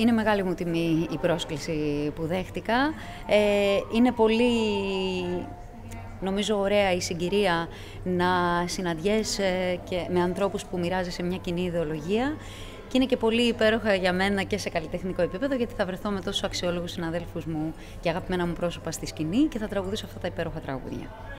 Είναι μεγάλη μου τιμή η πρόσκληση που δέχτηκα. Ε, είναι πολύ, νομίζω, ωραία η συγκυρία να συναντιέσαι και με ανθρώπους που μοιράζεσαι μια κοινή ιδεολογία και είναι και πολύ υπέροχα για μένα και σε καλλιτεχνικό επίπεδο γιατί θα βρεθώ με τόσους αξιόλογους συναδέλφους μου και αγαπημένα μου πρόσωπα στη σκηνή και θα τραγουδήσω αυτά τα υπέροχα τραγούδια.